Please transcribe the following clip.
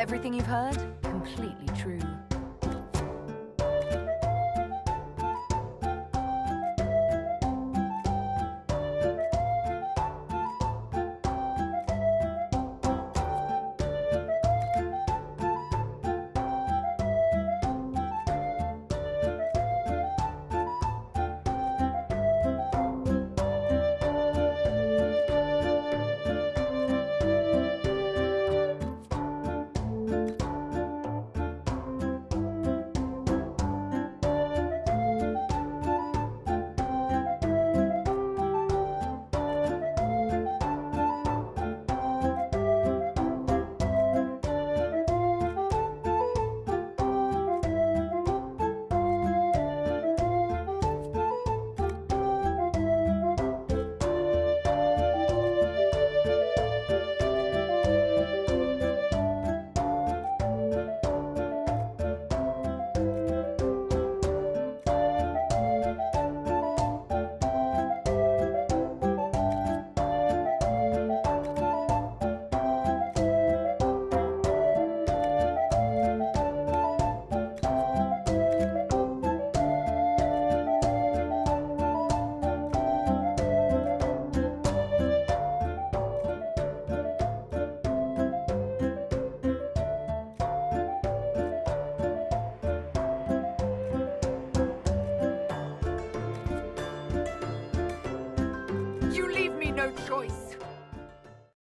Everything you've heard, completely true.